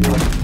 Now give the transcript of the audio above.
Yeah.